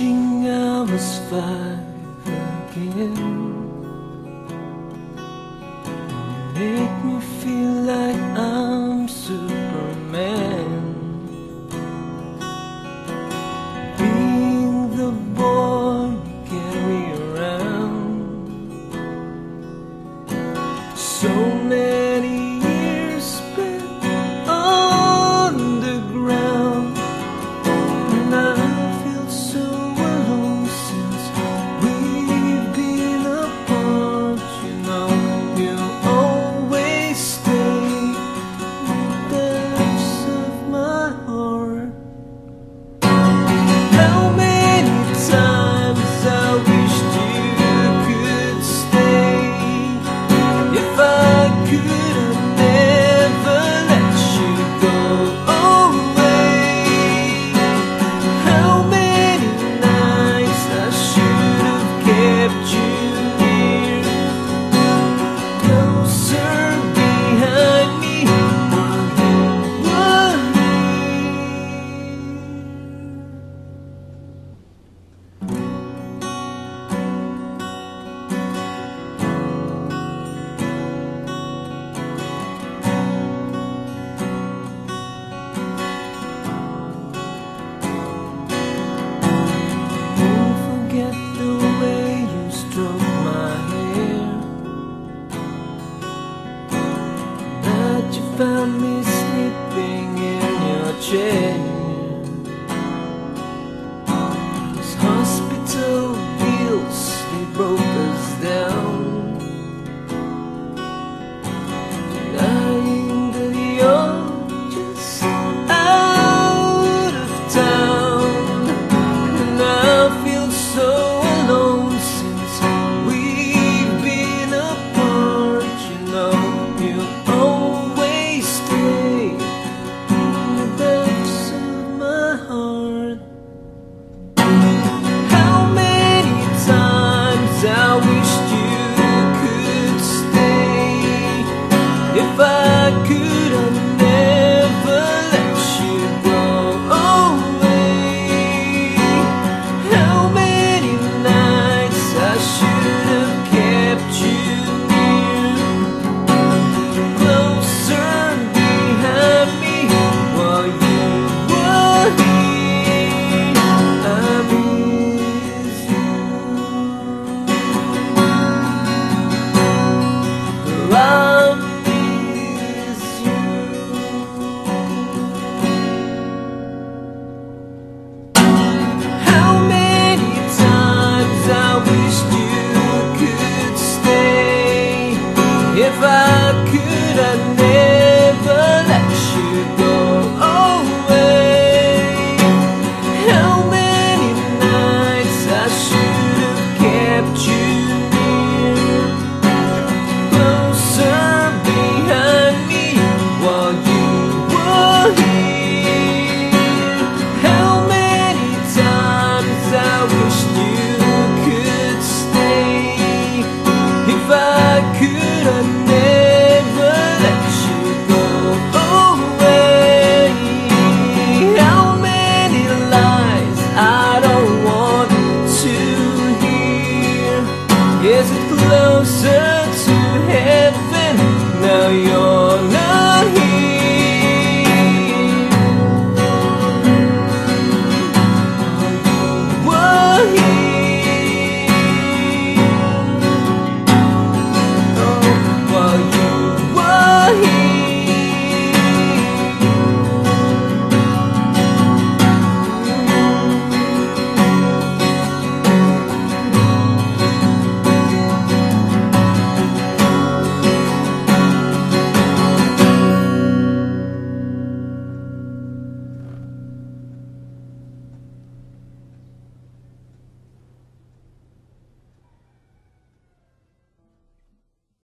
wishing I was five again. 却